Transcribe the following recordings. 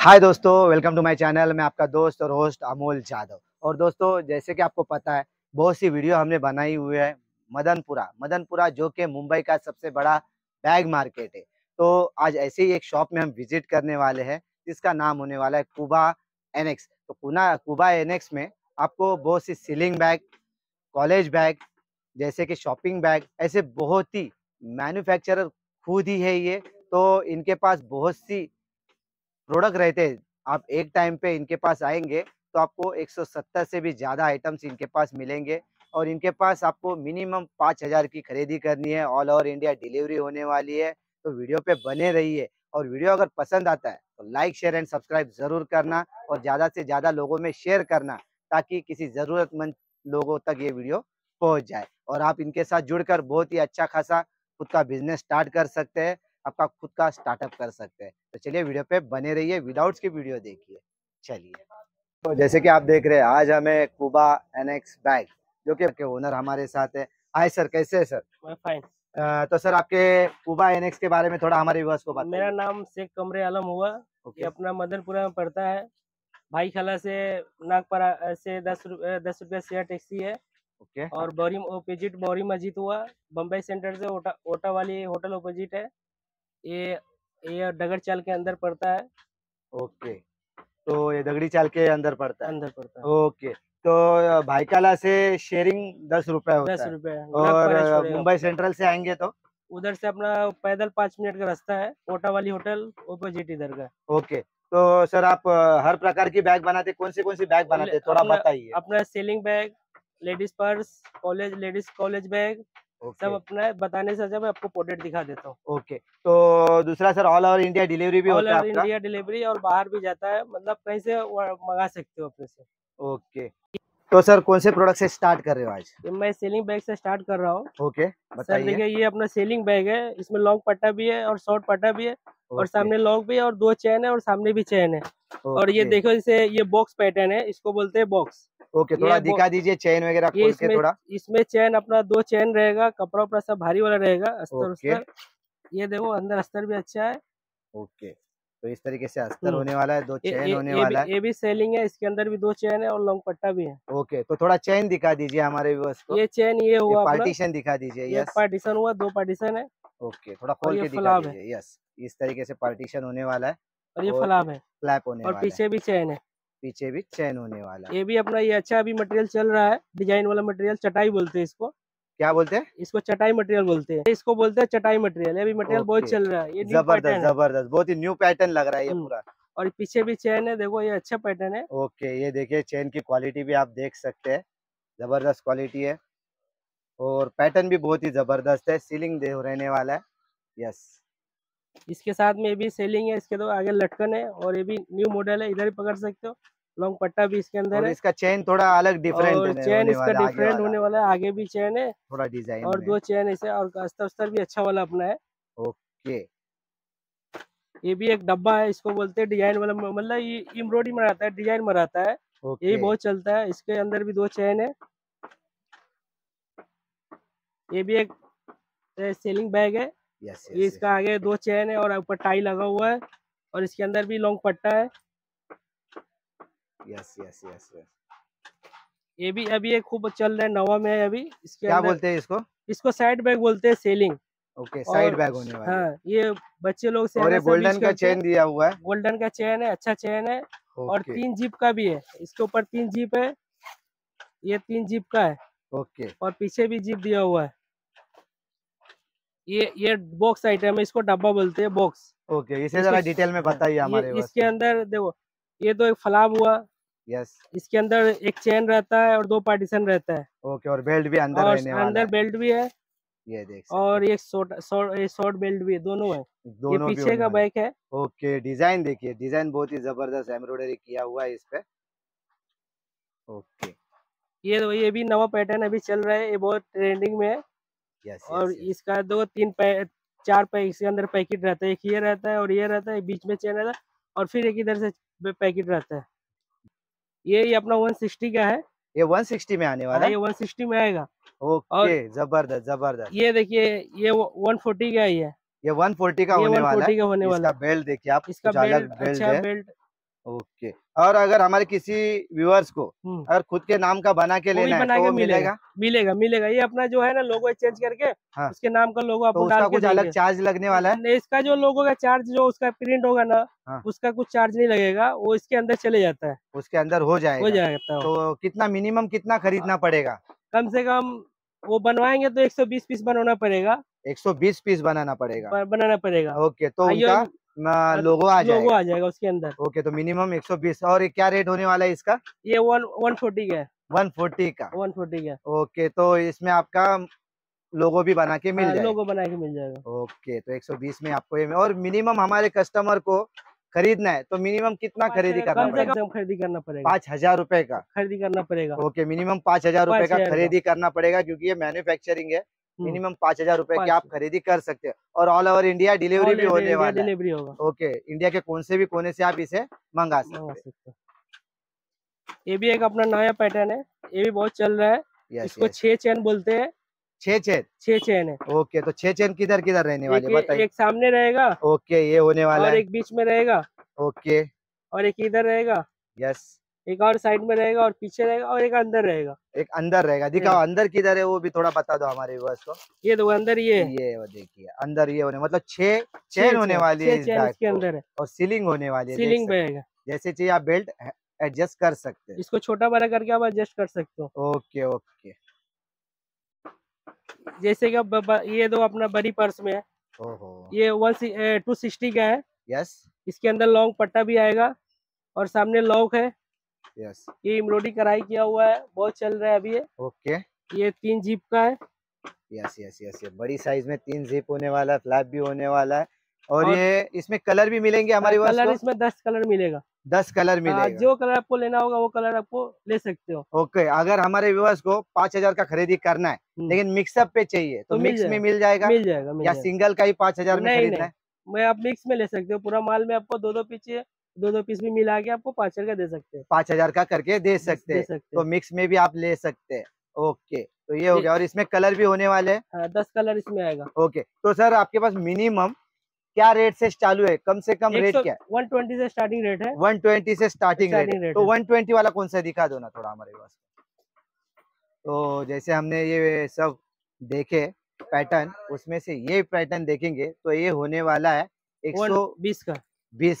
हाय दोस्तों welcome to my channel मैं आपका दोस्त और होस्ट अमोल जादव। और दोस्तों, जैसे कि आपको पता है, बहुत सी वीडियो हमने बनाई हुई है मदनपुरा। मदनपुरा जो कि मुंबई का सबसे बड़ा बैग मार्केट है। तो आज ऐसे ही एक शॉप में हम विज़िट करने वाले हैं, जिसका नाम होने वाला है कुबा एनेक्स तो कुना कुबा एनेक्स में आपको बहुत सी सीलिंग बैग कॉलेज बैग जैसे कि शॉपिंग बैग ऐसे बहुत ही मैन्युफैक्चरर खुद ही है ये। तो इनके पास बहुत सी प्रोडक्ट रहते हैं। आप एक टाइम पे इनके पास आएँगे तो आपको 170 से भी ज़्यादा आइटम्स इनके पास मिलेंगे और इनके पास आपको मिनिमम पाँच हज़ार की खरीदी करनी है। ऑल ओवर इंडिया डिलीवरी होने वाली है तो वीडियो पे बने रहिए और वीडियो अगर पसंद आता है तो लाइक, शेयर एंड सब्सक्राइब ज़रूर करना और ज़्यादा से ज़्यादा लोगों में शेयर करना ताकि किसी ज़रूरतमंद लोगों तक ये वीडियो पहुँच जाए और आप इनके साथ जुड़कर बहुत ही अच्छा खासा खुद का बिज़नेस स्टार्ट कर सकते हैं। आपका खुद का स्टार्टअप कर सकते हैं। तो चलिए वीडियो पे बने रहिए विदाउट्स की वीडियो देखिए। चलिए। तो जैसे कि आप देख रहे हैं आज हमें कुबा एनएक्स बैग जो कि ओनर हमारे साथ है। हाय सर कैसे है सर मैं फाइन तो सर आपके कुबा एनएक्स के बारे में थोड़ा हमारे व्यूअर्स को बताइए मेरा नाम शेख कमरे आलम हुआ। ओके। अपना मदनपुरा में पड़ता है। भाई खाला से नागपरा से दस रुपये दस रुपया शेयर टैक्सी है। ओके। और बोरी ओपोजिट बोरी मस्जिद हुआ। बम्बई सेंटर से ओटा ओटा वाली होटल ओपोजिट है। ये ये डगर चाल के अंदर पड़ता है। ओके। तो ये दगड़ी चाल के अंदर पड़ता है। अंदर पड़ता है। ओके। तो भाईकाला से शेयरिंग दस रुपए होता दस रुपये और मुंबई सेंट्रल से आएँगे तो? उधर से अपना पैदल पाँच मिनट का रास्ता है। कोटा वाली होटल ओपोजिट इधर का। ओके। तो सर आप हर प्रकार की बैग बनाते कौन सी कौन सी बैग बनाते थोड़ा बताइए। अपना sling bag ladies purse college ladies college bag सब अपना बताने से अच्छा मैं आपको प्रोडक्ट दिखा देता हूँ। ओके तो दूसरा sir all over India delivery भी होता है ओवर इंडिया डिलीवरी और बाहर भी जाता है मतलब कहीं से मंगा सकते हो अपने से। ओके तो सर कौन से प्रोडक्ट से स्टार्ट कर रहे हो आज? मैं सेलिंग बैग से स्टार्ट कर रहा हूँ। ओके सर देखिए ये अपना सेलिंग बैग है इसमें लॉन्ग पट्टा भी है और शॉर्ट पट्टा भी है और सामने लॉन्ग भी है और दो चैन है और सामने भी चैन है। और ये देखो इसे ये बॉक्स पैटर्न है इसको बोलते हैं बॉक्स ओके थोड़ा दिखा दीजिए चैन वगैरह खोल के थोड़ा। इसमें चैन अपना दो चैन रहेगा कपड़ा उपड़ा सब भारी वाला रहेगा अस्तर ये देखो अंदर अस्तर भी अच्छा है। ओके तो इस तरीके से अस्तर हम्म। होने वाला है दो चैन होने वाला है। ये भी सेलिंग है इसके अंदर भी दो चैन है और लॉन्ग पट्टा भी है। ओके तो थोड़ा चैन दिखा दीजिए हमारे व्यूअर्स को। ये चैन ये हुआ पार्टीशन दिखा दीजिए यस पार्टीशन हुआ दो पार्टीशन है। ओके थोड़ा खोल के दिखा दीजिए यस इस तरीके से पार्टीशन होने वाला है और ये फलाब है। फ्लैप होने और वाला है। पीछे भी चैन है। पीछे भी चैन होने वाला है। ये भी अपना ये अच्छा अभी मटेरियल चल रहा है डिज़ाइन वाला मटेरियल चटाई बोलते हैं इसको। क्या बोलते हैं? इसको चटाई मटेरियल बोलते हैं। इसको बोलते हैं चटाई मटेरियल अभी मटेरियल बहुत चल रहा है। ये ज़बरदस्त ज़बरदस्त। बहुत ही न्यू पैटर्न लग रहा है ये हम्म। पूरा। और पीछे भी चैन है। देखो ये अच्छा पैटर्न है। ओके ये देखिए चैन की क्वालिटी भी आप देख सकते हैं। ज़बरदस्त क्वालिटी है। और पैटर्न भी बहुत ही ज़बरदस्त है। सीलिंग रहने वाला है। यस इसके साथ में ये भी सेलिंग है इसके तो आगे लटकन है और ये भी न्यू मॉडल है इधर भी पकड़ सकते हो। लॉन्ग पट्टा भी इसके अंदर है। इसका चेन थोड़ा अलग डिफरेंट चैन इसका है डिफरेंट होने वाला है आगे भी चैन है। थोड़ा डिज़ाइन और दो चैन ऐसे और अस्तर अस्तर भी अच्छा वाला अपना है। ओके। ये भी एक डब्बा है इसको बोलते हैं डिज़ाइन वाला मतलब ये में रहता है डिज़ाइन में रहता है ये बहुत चलता है इसके अंदर भी दो चैन है। ये भी एक सेलिंग बैग है। यस ये इसका आगे दो चैन है और ऊपर टाई लगा हुआ है और इसके अंदर भी लॉन्ग पट्टा है। यस यस यस यस ये भी अभी एक खूब चल रहा है नवा में है अभी। इसके क्या बोलते हैं इसको? इसको साइड बैग बोलते हैं सेलिंग ओके साइड बैग होने वाला। हाँ ये बच्चे लोग से और ये गोल्डन का चेन दिया हुआ है। गोल्डन का चैन है अच्छा चैन है। और तीन जीप का भी है। इसके ऊपर तीन जीप है। ये तीन जीप का है। ओके और पीछे भी जीप दिया हुआ है। ये ये बॉक्स आइटम है इसको डब्बा बोलते हैं बॉक्स ओके इसे जरा डिटेल में बताइए हमारे ये इसके अंदर देखो ये तो एक फलाब हुआ। यस इसके अंदर एक चेन रहता है और दो पार्टीशन रहता है। ओके और बेल्ट भी अंदर और रहने वाला अंदर बेल्ट भी है ये देख और एक शॉर्ट शॉर्ट बेल्ट भी है दोनों है। हैं। ये पीछे का है। बैक है। ओके डिज़ाइन देखिए डिज़ाइन बहुत ही ज़बरदस्त एम्ब्रॉयडरी किया हुआ है इस पे। ओके ये ये भी नवा पैटर्न अभी चल रहा है ये बहुत ट्रेंडिंग में है। यस और इसका दो तीन पै, चार पैक इसके अंदर पैकेट रहता है एक ये रहता है और ये रहता है बीच में चेन रहता है और फिर एक इधर से पैकेट रहता है। ये ये अपना 160 का है। ये 160 में आने वाला? हाँ, है ये 160 में आएगा। ओके ज़बरदस्त ज़बरदस्त। ये देखिए ये 140 का ही है। ये 140 का होने वाला 140 है। का होने वाला बेल्ट देखिए आप इसका बेल्ट अच्छा बेल्ट ओके। और अगर हमारे किसी व्यूअर्स को हम्म, अगर खुद के नाम का बना के लेना है तो मिलेगा। मिलेगा? मिलेगा ये अपना जो है ना लोगो चेंज करके हाँ। उसके नाम का लोगो तो उसका कुछ अलग चार्ज लगने वाला है? इसका जो लोगो का चार्ज जो उसका प्रिंट होगा ना हाँ। उसका कुछ चार्ज नहीं लगेगा वो इसके अंदर चले जाता है। उसके अंदर हो हो जाएगा है वो। तो कितना मिनिमम कितना खरीदना पड़ेगा? कम से कम वो बनवाएँगे तो 120 पीस बनाना पड़ेगा। 120 पीस बनाना पड़ेगा। बनाना पड़ेगा। ओके तो उनका लोगो आ जाएगा। लोगो आ जाएगा उसके अंदर। ओके तो मिनिमम 120 और ये क्या रेट होने वाला है इसका? ये वन वन फोर्टी का है। 140 का। वन फोर्टी का। ओके तो इसमें आपका लोगो भी बना के मिल हाँ, जाएगा। लोगो बना के मिल जाएगा। ओके तो 120 में आपको ये और मिनिमम हमारे कस्टमर को खरीदना है तो मिनिमम कितना खरीदी करना पड़ेगा? कम खरीदी करना पड़ेगा। पाँच हज़ार रूपए का। खरीदी करना पड़ेगा। ओके मिनिमम पाँच हज़ार रुपए का खरीदी करना पड़ेगा क्योंकि ये मैन्युफैक्चरिंग है। मिनिमम पाँच हज़ार रूपए की आप खरीदी कर सकते हैं। और ऑल ओवर इंडिया डिलीवरी भी होने वाला है। डिलीवरी होगा। ओके इंडिया के कौन से भी कोने से आप इसे मंगा सकते हैं। ये भी एक अपना नया पैटर्न है। ये भी बहुत चल रहा है। इसको छह चैन बोलते हैं। छह छह छह चैन है। ओके तो छह चेन किधर किधर रहने वाले एक, बताइए। एक सामने रहेगा। ओके ये होने वाला और है। एक बीच में रहेगा। ओके और एक इधर रहेगा। यस एक और साइड में रहेगा और पीछे रहेगा और एक अंदर रहेगा। एक अंदर रहेगा। दिखाओ अंदर किधर है वो भी थोड़ा बता दो हमारे व्यूअर्स को। ये दो अंदर ये ये वो देखिए अंदर ये होने मतलब छह चेन होने वाली है इसके अंदर है। और सीलिंग होने वाली है सीलिंग रहेगा जैसे चाहिए आप बेल्ट एडजस्ट कर सकते हैं। इसको छोटा बड़ा करके आप एडजस्ट कर सकते हो। Okay okay. जैसे कि ये दो अपना बड़ी पर्स में है। ये वन टू सिक्सटी का है। यस इसके अंदर लॉन्ग पट्टा भी आएगा और सामने लॉक है। यस ये एम्ब्रॉयडरी कढ़ाई किया हुआ है बहुत चल रहा है अभी ये। ओके ये तीन जीप का है। यस यस यस ये बड़ी साइज़ में तीन जिप होने वाला है फ्लैप भी होने वाला है। और, और- ये इसमें कलर भी मिलेंगे हमारे पास? कलर इसमें दस कलर मिलेगा। दस कलर हाँ, मिलेगा। जो कलर आपको लेना होगा वो कलर आपको ले सकते हो। ओके अगर हमारे व्यूअर्स को पाँच हज़ार का खरीदी करना है हम्म, लेकिन मिक्सअप पे चाहिए तो तो मिक्स में मिल जाएगा? मिल जाएगा या सिंगल का ही पाँच हज़ार में खरीदना है? मैं आप मिक्स में ले सकते हो पूरा माल में आपको दो दो चाहिए। दो दो पीस भी मिला के आपको पाँच हज़ार का दे सकते हैं। पाँच हज़ार का करके दे सकते दे हैं। सकते तो मिक्स में भी आप ले सकते हैं। ओके तो ये हो गया। और इसमें कलर भी होने वाले हैं। हाँ दस कलर इसमें आएगा। ओके तो सर आपके पास मिनिमम क्या रेट से चालू है? कम से कम रेट क्या वन ट्वेंटी से स्टार्टिंग रेट है। 120 से स्टार्टिंग रेट तो है। 120 वाला कौन सा दिखा दो ना थोड़ा हमारे पास। तो जैसे हमने ये सब देखे पैटर्न उसमें से ये पैटर्न देखेंगे तो ये होने वाला है वन 120 बीस का।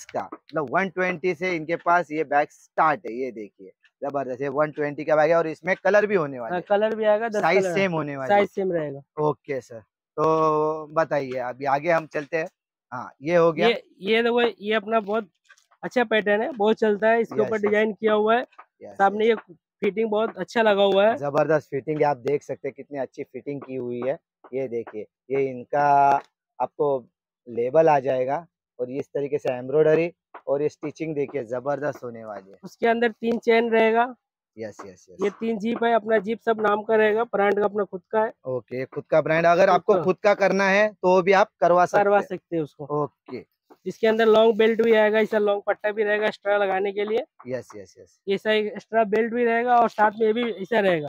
का। मतलब 120 से इनके पास ये बैग स्टार्ट है ये देखिए। ज़बरदस्त है 120 का बैग है और इसमें कलर भी होने वाले कलर भी आएगा साइज़ सेम होने वाली साइज़ सेम रहेगा। ओके सर तो बताइए अभी आगे हम चलते हैं। हाँ ये हो गया। ये ये देखो ये अपना बहुत अच्छा पैटर्न है बहुत चलता है। इसके ऊपर डिज़ाइन किया हुआ है। सामने ये फिटिंग बहुत अच्छा लगा हुआ है। ज़बरदस्त फिटिंग है आप देख सकते हैं कितनी अच्छी फिटिंग की हुई है। ये देखिए ये इनका आपको लेबल आ जाएगा। और इस तरीके से एम्ब्रॉयडरी और ये स्टिचिंग देखिए ज़बरदस्त होने वाली है। उसके अंदर तीन चेन रहेगा। Yes yes yes. ये तीन जीप है अपना जीप सब नाम का रहेगा ब्रांड का अपना खुद का है। ओके खुद का ब्रांड अगर खुद आपको का। खुद का करना है तो भी आप करवा सकते करवा सकते सकते हैं उसको। ओके। इसके अंदर लॉन्ग बेल्ट भी आएगा इसका लॉन्ग पट्टा भी रहेगा एक्स्ट्रा लगाने के लिए। Yes yes yes. ऐसा एक्स्ट्रा बेल्ट भी रहेगा और साथ में ये भी ऐसा रहेगा।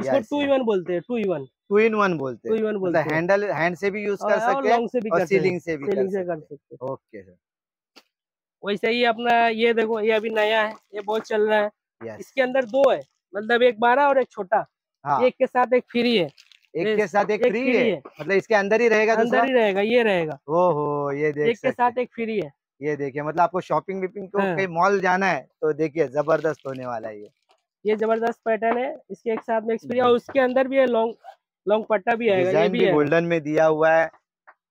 इसको टू. वन बोलते हैं two one two in one बोलते टू हैं। बोलते हैं। हैंडल हैंड से भी यूज़ कर और- और सकते हैं से भी और कर सीलिंग से भी सीलिंग से कर सकते हैं। हैं ओके सर वैसे ही अपना ये देखो ये अभी नया है ये बहुत चल रहा है। इसके अंदर दो है मतलब एक बारह और एक छोटा। हाँ। एक के साथ एक फ्री है। एक के साथ एक एक फ्री फ्री है? है। मतलब इसके अंदर ही रहेगा अंदर ही रहेगा ये रहेगा। ओहो ये देख एक के साथ एक फ्री है। ये देखिए मतलब आपको शॉपिंग विपिंग को हाँ। कहीं मॉल जाना है तो देखिए ज़बरदस्त होने वाला है ये। ये ज़बरदस्त पैटर्न है इसके एक साथ में एक फ्री जी। और उसके अंदर भी है लॉन्ग लॉन्ग पट्टा भी आएगा ये भी भी गोल्डन में दिया हुआ है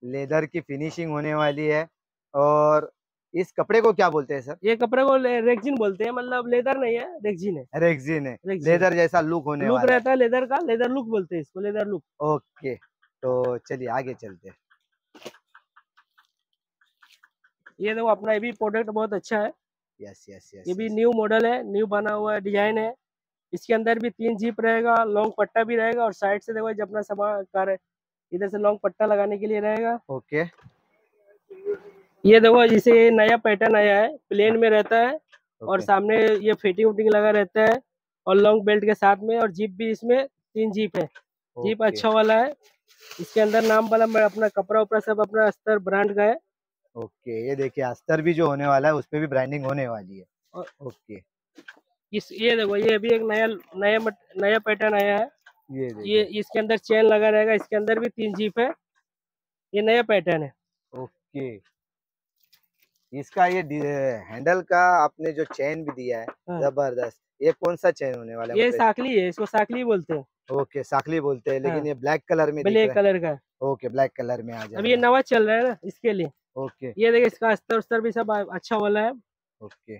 लेदर की फिनिशिंग होने वाली है और इस कपड़े को क्या बोलते हैं सर? ये कपड़े को रेक्जिन बोलते हैं मतलब लेदर नहीं है रेक्जिन है। रेक्सिन है। लेदर जैसा लुक होने लुक वाला रहता है लेदर का लेदर लुक बोलते हैं इसको लेदर लुक ओके तो चलिए आगे चलते हैं। ये देखो अपना ये भी प्रोडक्ट बहुत अच्छा है। यस यस यस ये भी न्यू मॉडल है न्यू बना हुआ है डिज़ाइन है। इसके अंदर भी तीन जीप रहेगा लॉन्ग पट्टा भी रहेगा और साइड से देखो जब अपना सामान कार है। इधर से लॉन्ग पट्टा लगाने के लिए रहेगा। ओके ये देखो जिसे नया पैटर्न आया है प्लेन में रहता है और सामने ये फिटिंग उटिंग लगा रहता है और लॉन्ग बेल्ट के साथ में और जीप भी इसमें तीन जीप है। जीप अच्छा वाला है। इसके अंदर नाम वाला मैं अपना कपड़ा उपड़ा सब अपना अस्तर ब्रांड का है। ओके ये देखिए अस्तर भी जो होने वाला है उस पे भी ब्रांडिंग होने वाली है। और- ओके। इस ये देखो ये भी एक नया नया नया पैटर्न आया है। ये ये इसके अंदर चेन लगा रहेगा इसके अंदर भी तीन जीप है। ये नया पैटर्न है। ओके। इसका ये हैंडल का आपने जो चेन भी दिया है हाँ। ज़बरदस्त। ये कौन सा चेन होने वाला है? ये साकली है इसको साकली बोलते हैं। ओके साखली बोलते हैं लेकिन हाँ। ये ब्लैक कलर में ब्लैक कलर का। ओके ब्लैक कलर में आ जाए अब ये नवा चल रहा है ना इसके लिए। ओके। ये देखिए इसका अस्तर उस्तर भी सब अच्छा वाला है। ओके।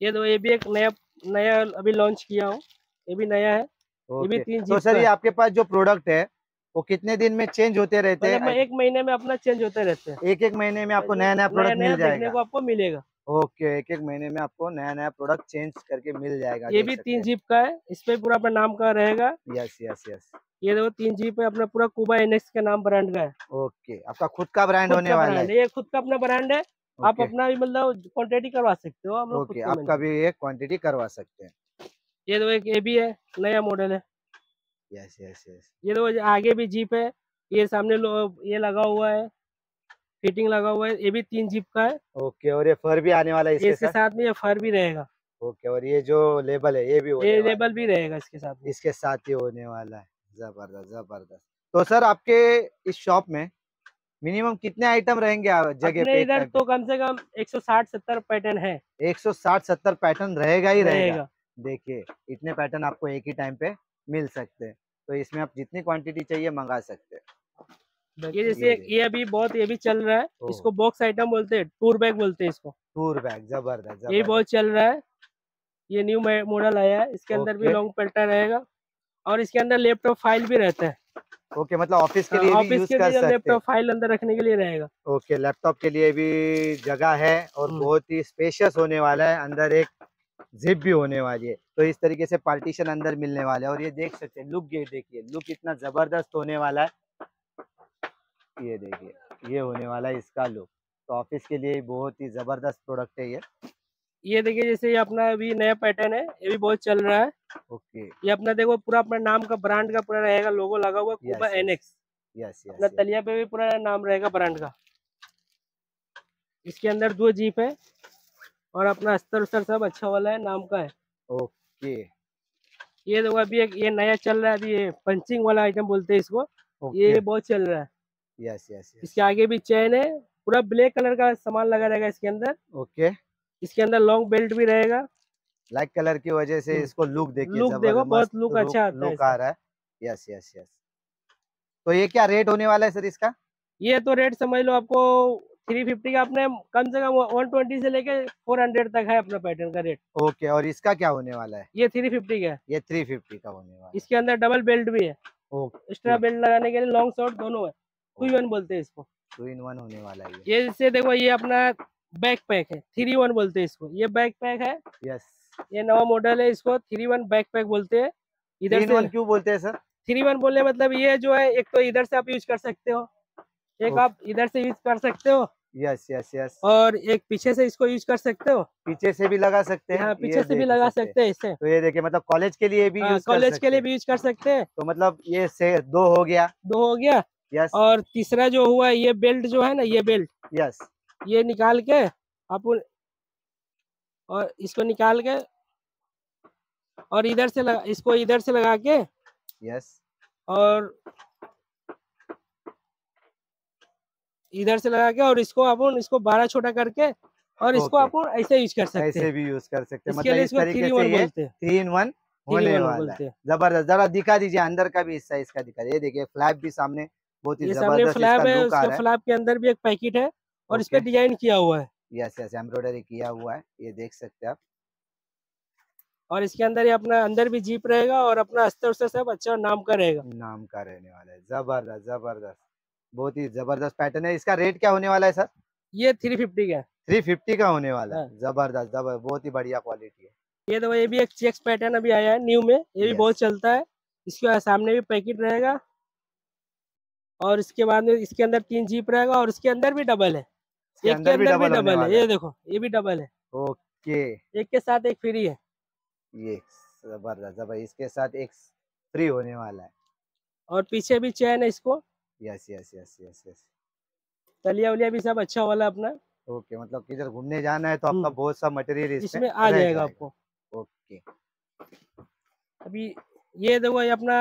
ये तो ये भी एक नया नया अभी लॉन्च किया हूँ। ये भी नया है। ये भी तीन तो सर ये आपके पास जो प्रोडक्ट है वो कितने दिन में चेंज होते रहते मतलब हैं एक महीने में अपना चेंज होते रहते हैं। एक एक महीने में आपको नया नया प्रोडक्ट मिल जाएगा। आपको मिलेगा। ओके एक एक महीने में आपको नया नया प्रोडक्ट चेंज करके मिल जाएगा ये भी तीन जीप का है इस पे पूरा अपना नाम का रहेगा। Yes yes yes. ये देखो तीन जीप है अपना पूरा कुबा एनएक्स के नाम ब्रांड का है। ओके आपका खुद का ब्रांड खुद होने का वाला है। ये खुद का अपना ब्रांड है आप अपना भी मतलब क्वान्टिटी करवा सकते हो ओके आपका भी ये क्वांटिटी करवा सकते हैं। ये देखो एक ये भी है नया मॉडल है। Yes yes yes. ये देखो आगे भी जीप है ये सामने ये लगा हुआ है। फिटिंग लगा हुआ है ये भी तीन जीप का है। ओके और ये फर भी आने वाला है इसके इसके साथ? साथ में ये फर भी रहेगा। ओके और ये जो लेबल है ये भी ये लेबल भी रहेगा इसके साथ इसके साथ ही होने वाला है। ज़बरदस्त ज़बरदस्त। तो सर आपके इस शॉप में मिनिमम कितने आइटम रहेंगे जगह पे इधर तो कम से कम 160 70 पैटर्न है। एक सौ साठ सत्तर पैटर्न रहेगा ही रहेगा। रहेगा। देखिए इतने पैटर्न आपको एक ही टाइम पे मिल सकते हैं। तो इसमें आप जितनी क्वांटिटी चाहिए मंगा सकते हैं। ये जैसे ये अभी बहुत ये भी चल रहा है इसको बॉक्स आइटम बोलते हैं टूर बैग बोलते हैं इसको। टूर बैग ज़बरदस्त ये बहुत चल रहा है ये न्यू मॉडल आया है इसके अंदर भी लॉन्ग पैटर्न रहेगा और इसके अंदर लैपटॉप फ़ाइल भी रहता है। ओके मतलब ऑफ़िस के लिए ऑफ़िस के लिए लैपटॉप फ़ाइल अंदर रखने के लिए रहेगा। ओके लैपटॉप के लिए भी जगह है और हम्म। बहुत ही स्पेशियस होने वाला है अंदर एक जिप भी होने वाली है। तो इस तरीके से पार्टीशन अंदर मिलने वाला है और ये देख सकते हैं लुक ये देखिए लुक इतना ज़बरदस्त होने वाला है। ये देखिए ये होने वाला है इसका लुक तो ऑफ़िस के लिए बहुत ही ज़बरदस्त प्रोडक्ट है ये. ये देखिए जैसे ये अपना अभी नया पैटर्न है ये भी बहुत चल रहा है. ओके ये अपना देखो पूरा अपना नाम का ब्रांड का पूरा रहेगा लोगो लगा हुआ कुबा. एनएक्स यस अपना यस तलिया पे भी पूरा नाम रहेगा ब्रांड का. इसके अंदर दो जीप है और अपना अस्तर उस्तर सब अच्छा वाला है नाम का है. ओके ये देखो अभी एक ये नया चल रहा है अभी ये पंचिंग वाला आइटम बोलते हैं इसको. ये बहुत चल रहा है. यस यस इसके आगे भी चैन है पूरा ब्लैक कलर का सामान लगा रहेगा इसके अंदर। ओके इसके अंदर लॉन्ग बेल्ट भी रहेगा। ब्लैक कलर की वजह से हम्म। इसको लुक देखिए लुक देखो, बहुत लुक अच्छा लुक आ रहा है। यस यस यस तो ये क्या रेट होने वाला है सर इसका? ये तो रेट समझ लो आपको थ्री फिफ्टी का अपने कम से कम वन ट्वेंटी से लेके फोर हंड्रेड तक है अपना पैटर्न का रेट ओके और इसका क्या होने वाला है? ये थ्री फिफ्टी का है। ये थ्री फिफ्टी का होने वाला इसके अंदर डबल बेल्ट भी है। है ओके एक्स्ट्रा बेल्ट लगाने के लिए लॉन्ग शॉर्ट दोनों है। टू इन वन बोलते हैं इसको। टू इन वन होने वाला है ये। जैसे देखो ये अपना बैक पैक है थ्री वन बोलते हैं इसको। ये बैक पैक है यस ये नवा मॉडल है इसको थ्री वन बैक पैक बोलते हैं। इधर से वन क्यों बोलते हैं सर? थ्री वन बोलने मतलब ये जो है एक तो इधर से आप यूज़ कर सकते हो एक आप इधर से यूज़ कर सकते हो। यस यस यस और एक पीछे से इसको यूज़ कर सकते हो। पीछे से भी लगा सकते हैं। पीछे से भी लगा सकते हैं। इसे। तो ये देखिए मतलब कॉलेज के लिए भी कॉलेज के लिए भी यूज़ कर सकते हैं। तो मतलब ये से दो हो गया। दो हो गया। यस और तीसरा जो हुआ ये बेल्ट जो है ना ये बेल्ट यस ये निकाल के आप और इसको निकाल के और इधर से लगा इसको इधर से लगा के यस और इधर से लगा के और इसको अपन इसको बारह छोटा करके और इसको. अपन ऐसे यूज़ कर सकते ऐसे भी यूज़ कर सकते हैं। इसके मतलब लिए इस तरीके से ये थ्री इन वन होने वाला है। ज़बरदस्त। जरा दिखा दीजिए अंदर का भी हिस्सा इसका दिखा ये देखिए फ्लैप भी सामने बहुत ही ज़बरदस्त फ्लैप है उसके फ्लैप के अंदर भी एक पैकेट है और इस पे डिज़ाइन किया हुआ है। यस यस एम्ब्रॉयडरी किया हुआ है ये देख सकते हैं आप। और इसके अंदर ये अपना अंदर भी जीप रहेगा और अपना अस्तर उस्तर सब अच्छा नाम का रहेगा। नाम का रहने वाला है ज़बरदस्त ज़बरदस्त बहुत ही ज़बरदस्त पैटर्न है। इसका रेट क्या होने वाला है सर? ये थ्री फिफ्टी का थ्री फिफ्टी का होने वाला है। हाँ। ज़बरदस्त जबर बहुत ही बढ़िया क्वालिटी है। ये तो ये भी एक चेक्स पैटर्न अभी आया है न्यू में। ये भी बहुत चलता है। इसके सामने भी पैकेट रहेगा। और इसके बाद में इसके अंदर तीन जीप रहेगा और इसके अंदर भी डबल है। एक के अंदर भी अंदर भी डबल है। ये देखो ये भी डबल है। ओके। एक के साथ एक फ्री है। ये ज़बरदस्त जबर इसके साथ एक फ्री होने वाला है। और पीछे भी चैन है इसको। Yes yes yes yes yes तलिया उलिया भी सब अच्छा वाला अपना। ओके मतलब किधर घूमने जाना है तो आपका हम्म। बहुत सा मटेरियल इसमें आ जाएगा। आपको। ओके। अभी ये देखो ये अपना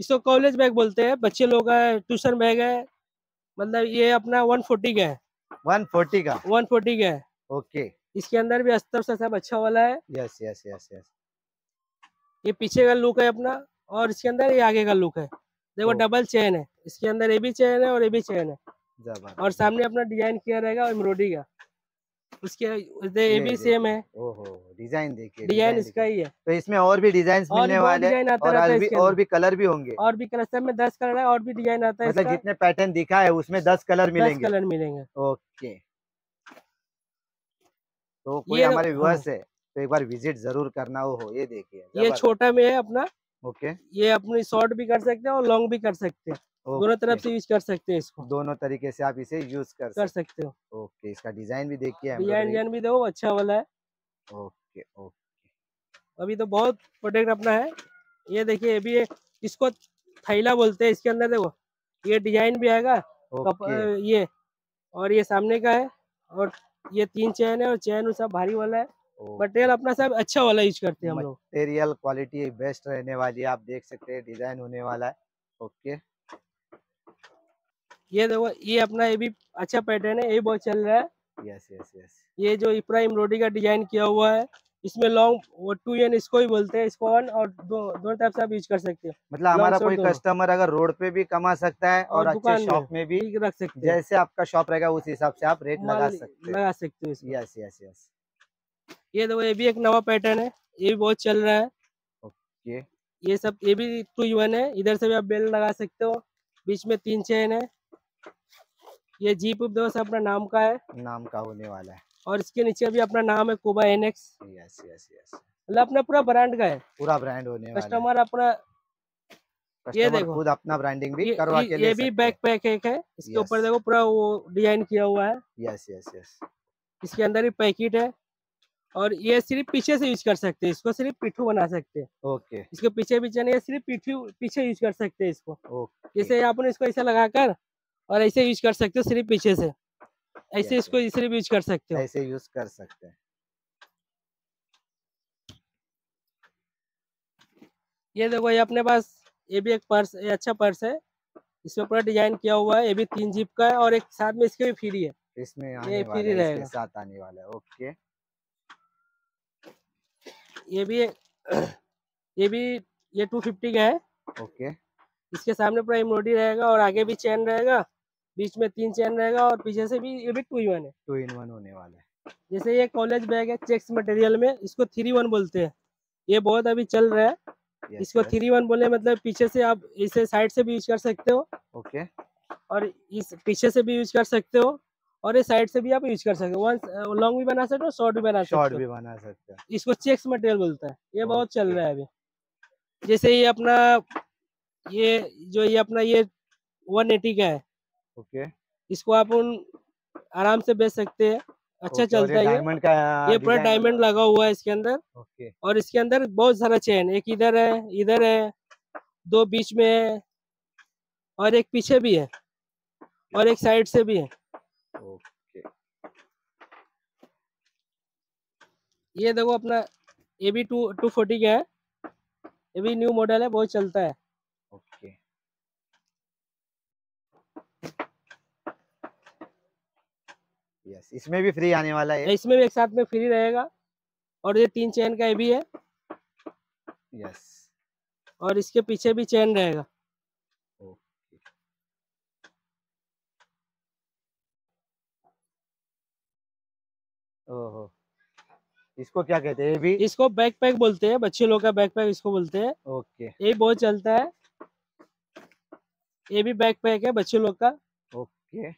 इसको कॉलेज बैग बोलते हैं। बच्चे लोग का ट्यूशन बैग है। मतलब ये अपना 140 का है। 140 का? 140 का है। ओके। इसके अंदर भी अस्तर से सब अच्छा वाला है। यस यस यस यस ये पीछे का लुक है अपना और इसके अंदर ये आगे का लुक है। देखो डबल चेन है। इसके अंदर ये भी चेन है और ये भी चेन है। और सामने अपना डिज़ाइन किया रहेगा एम्ब्रॉयडरी का। उसके ये ये भी सेम है। ओहो डिज़ाइन देखिए डिज़ाइन इसका ही है। तो इसमें और भी डिज़ाइन मिलने वाले हैं और और भी और भी कलर भी होंगे। और भी कलर सब में दस कलर है और भी डिज़ाइन आता है मतलब जितने पैटर्न दिखा है उसमें दस कलर दस मिलेंगे। कलर मिलेंगे। ओके। तो कोई हमारे हाँ। व्यूअर्स है। तो एक बार विज़िट ज़रूर करना हो ये देखिए ये छोटा में है अपना। ओके। ये अपनी शॉर्ट भी कर सकते हैं और लॉन्ग भी कर सकते हैं। दोनों तरफ़ से यूज़ कर सकते हैं इसको। दोनों तरीके से आप इसे यूज़ कर कर सकते हो। ओके इसका डिज़ाइन भी देखिए डिज़ाइन भी देखो अच्छा वाला है। Okay okay. अभी तो बहुत प्रोडक्ट अपना है। ये देखिए ये भी इसको थैला बोलते हैं इसके अंदर देखो ये डिज़ाइन भी आएगा ये और ये सामने का है और ये तीन चैन है और चैन सब भारी वाला है। मटेरियल अपना सब अच्छा वाला यूज़ करते हैं हम लोग। मटेरियल क्वालिटी बेस्ट रहने वाली है आप देख सकते हैं डिज़ाइन होने वाला है। ओके। ये देखो ये अपना ये भी अच्छा पैटर्न है ये बहुत चल रहा है। यस यस यस ये जो इपरा एम्ब्रॉयडरी का डिज़ाइन किया हुआ है इसमें लॉन्ग वो टू एन इसको ही बोलते हैं इसको वन और दो दोनों तरफ़ से आप यूज़ कर सकते हो। मतलब हमारा कोई कस्टमर अगर रोड पे भी कमा सकता है और और अच्छे शॉप में भी रख सकते हो। जैसे आपका शॉप रहेगा उस हिसाब से आप रेट लगा सकते लगा सकते हो यस यस यस ये देखो ये भी एक नवा पैटर्न है ये भी बहुत चल रहा है। ओके ये सब ये भी टू वन है इधर से भी आप बेल्ट लगा सकते हो बीच में तीन चेन है। ये जीप उप देखो अपना नाम का है। नाम का होने वाला है। और इसके नीचे भी अपना नाम है Koba NX. Yes yes yes मतलब अपना पूरा ब्रांड का है। पूरा ब्रांड होने वाला कस्टमर अपना ये देखो। खुद अपना ब्रांडिंग भी करवा के ये भी बैक पैक एक है। इसके ऊपर देखो पूरा वो डिज़ाइन किया हुआ है। यस यस यस इसके अंदर भी पैकेट है। और ये सिर्फ़ पीछे से यूज़ कर सकते हैं। इसको सिर्फ़ पिट्ठू बना सकते हैं। ओके इसके पीछे पीछे नहीं सिर्फ़ पीठू पीछे यूज़ कर सकते हैं इसको। ओके जैसे आपने इसको ऐसा लगाकर और ऐसे यूज़ कर सकते हो सिर्फ़ पीछे से। ऐसे इसको सिर्फ़ यूज़ कर सकते हो। ऐसे यूज़ कर सकते हैं। ये देखो ये अपने पास ये भी एक पर्स ये अच्छा पर्स है। इसमें पूरा डिज़ाइन किया हुआ है। ये भी तीन जीप का है और एक साथ में इसके भी फ्री है। इसमें आने फ्री रहेगा। साथ आने वाला है। ओके ये भी ये भी ये टू फिफ्टी का है। ओके इसके सामने पूरा एम्ब्रॉयडरी रहेगा और आगे भी चैन रहेगा बीच में तीन चैन रहेगा और पीछे से भी ये भी टू वन है। टू इन वन होने वाला है। जैसे ये कॉलेज बैग है चेक्स मटेरियल में इसको थ्री वन बोलते हैं। ये बहुत अभी चल रहा है। Yes, इसको थ्री वन बोले मतलब पीछे से आप इसे साइड से भी यूज़ कर सकते हो। Okay okay. और इस पीछे से भी यूज़ कर सकते हो। और ये साइड से भी आप यूज़ कर सकते हो। वन लॉन्ग भी बना सकते हो शॉर्ट भी बना शॉर्ट भी बना सकते हैं। इसको चेक्स मटेरियल बोलता है। ये बहुत चल रहा है अभी। जैसे ये अपना ये जो ये अपना ये वन एटी का है। ओके। इसको आप उन आराम से बेच सकते हैं। अच्छा चलता है ये। डायमंड का ये पूरा डायमंड लगा हुआ है इसके अंदर। ओके। और इसके अंदर बहुत सारा चेन एक इधर है इधर है दो बीच में है और एक पीछे भी है और एक साइड से भी है। ओके। ये देखो अपना ये भी टू टू फोर्टी का है। ये भी न्यू मॉडल है बहुत चलता है। ओके। यस इसमें भी फ्री आने वाला है। इसमें भी एक साथ में फ्री रहेगा। और ये तीन चेन का ये भी है। यस और इसके पीछे भी चेन रहेगा। ओहो। इसको क्या कहते हैं? ये भी इसको बैक पैक बोलते हैं बच्चे लोग का बैक पैक इसको बोलते हैं। ओके। ये बहुत चलता है। ये भी बैक पैक है बच्चे लोग का। ओके।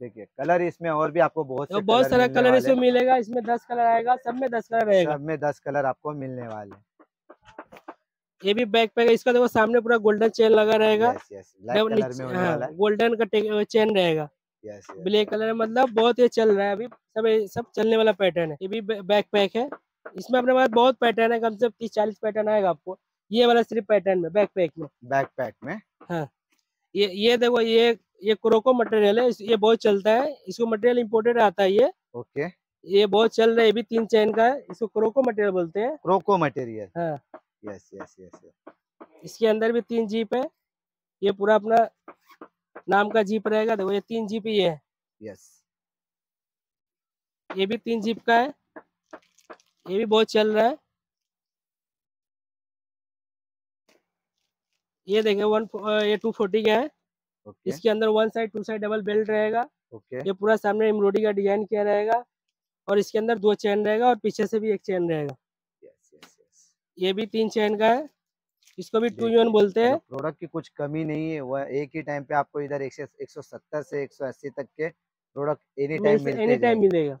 देखिए कलर इसमें और भी आपको बहुत तो बहुत सारा कलर इसमें मिलेगा इसमें दस कलर आएगा सब में दस कलर रहेगा। सब में दस कलर आपको मिलने वाले ये भी बैक पैक है इसका देखो सामने पूरा गोल्डन चेन लगा रहेगा। वाला है। गोल्डन का चेन रहेगा। यस ब्लैक कलर मतलब बहुत ये चल रहा है अभी सब सब चलने वाला पैटर्न है। ये भी बैक पैक है। इसमें अपने पास बहुत पैटर्न है कम से कम तीस चालीस पैटर्न आएगा आपको। ये वाला सिर्फ़ पैटर्न में बैक पैक में। बैकपैक में? हाँ। ये ये देखो ये ये क्रोको मटेरियल है ये बहुत चलता है इसको मटेरियल इम्पोर्टेड आता है ये। ओके। ये बहुत चल रहा है ये भी तीन चैन का है इसको क्रोको मटेरियल बोलते हैं। क्रोको मटेरियल हाँ। यस यस यस इसके अंदर भी तीन जीप है ये पूरा अपना नाम का जीप रहेगा देखो ये तीन जीप ये है। यस ये भी तीन जीप का है ये भी बहुत चल रहा है। ये देखिए वन ये टू फोर्टी का है। ओके। इसके अंदर one side two side double belt रहेगा। ओके। ये पूरा सामने एम्ब्रॉयडरी का डिज़ाइन किया रहेगा और इसके अंदर दो चैन रहेगा और पीछे से भी एक चैन रहेगा। यस यस यस ये भी तीन चैन का है। इसको भी टू यून बोलते हैं। प्रोडक्ट की कुछ कमी नहीं है। वह एक ही टाइम पे आपको इधर एक सौ सत्तर से एक सौ अस्सी तक के product any time any time मिलेगा।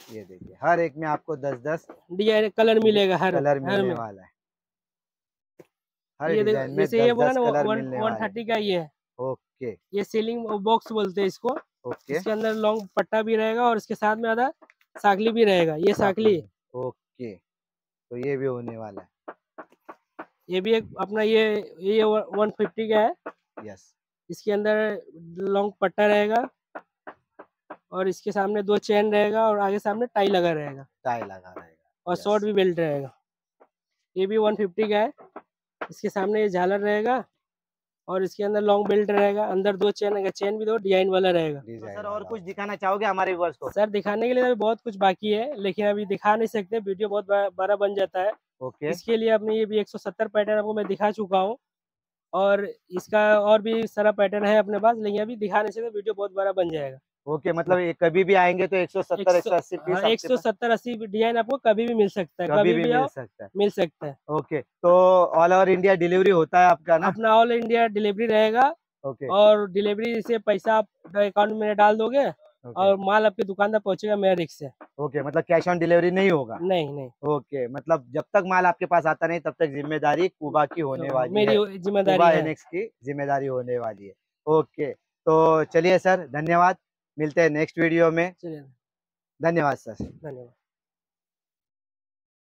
ये देखिए हर एक में आपको दस दस डिज़ाइन कलर मिलेगा हर कलर मिलने में। वाला है। हर ये जैसे ये बोला ना वन वन थर्टी का ये है। ओके। ये सीलिंग बॉक्स बोलते हैं इसको। ओके। इसके अंदर लॉन्ग पट्टा भी रहेगा और इसके साथ में आधा साकली भी रहेगा ये साकली ओके। तो ये भी होने वाला है। ये भी एक अपना ये ये वन फिफ्टी का है। यस इसके अंदर लॉन्ग पट्टा रहेगा और इसके सामने दो चेन रहेगा और आगे सामने टाई लगा रहेगा। टाई लगा रहेगा। और शॉर्ट भी बेल्ट रहेगा। ये भी वन फिफ्टी का है। इसके सामने ये झालर रहेगा और इसके अंदर लॉन्ग बेल्ट रहेगा अंदर दो चेन रहेगा चेन भी दो डिज़ाइन वाला रहेगा। डिज़ाइन सर और कुछ दिखाना चाहोगे हमारे व्यूअर्स को? सर दिखाने के लिए तो अभी बहुत कुछ बाकी है लेकिन अभी दिखा नहीं सकते वीडियो बहुत बड़ा- बड़ा बन जाता है। ओके इसके लिए अपने ये भी 170 पैटर्न आपको मैं दिखा चुका हूँ और इसका और भी सारा पैटर्न है अपने पास लेकिन अभी दिखा नहीं सकते वीडियो बहुत बड़ा बन जाएगा। ओके मतलब ये कभी भी आएँगे तो 170 180 पीस हाँ, एक सौ सत्तर अस्सी डिज़ाइन आपको कभी भी मिल सकता है कभी भी भी मिल सकता है। मिल सकता है। ओके तो ऑल ओवर इंडिया डिलीवरी होता है आपका ना? अपना ऑल इंडिया डिलीवरी रहेगा ओके। और डिलीवरी से पैसा आप अकाउंट में डाल दोगे और माल आपके दुकान तक पहुंचेगा मेरा रिक्स से। ओके मतलब कैश ऑन डिलीवरी नहीं होगा? नहीं नहीं। ओके मतलब जब तक माल आपके पास आता नहीं तब तक ज़िम्मेदारी कुबा की होने तो वाली है। मेरी ज़िम्मेदारी है। की ज़िम्मेदारी होने वाली है। ओके तो चलिए सर धन्यवाद। मिलते हैं नेक्स्ट वीडियो में। धन्यवाद सर। धन्यवाद।